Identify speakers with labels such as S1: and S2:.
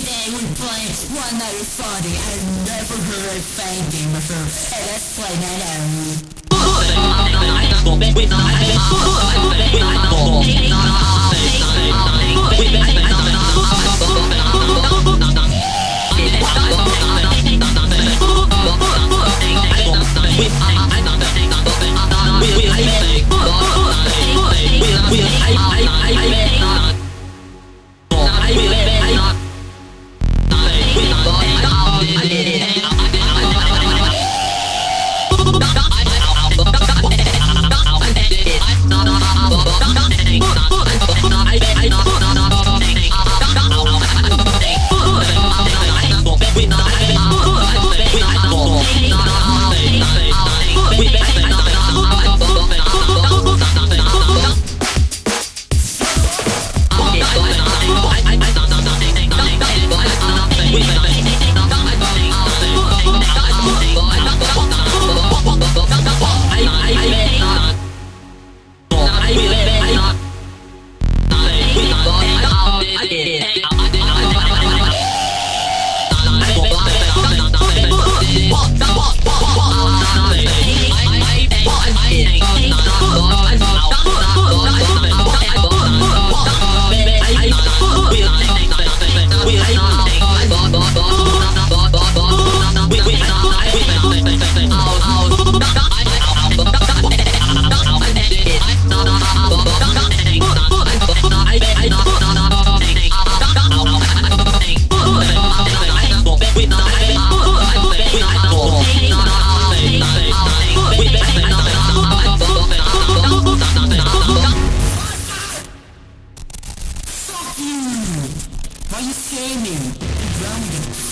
S1: Today we play one night of funny. I've never heard a fan game before. Hey, let's play now. Why are you flaming? Grounded.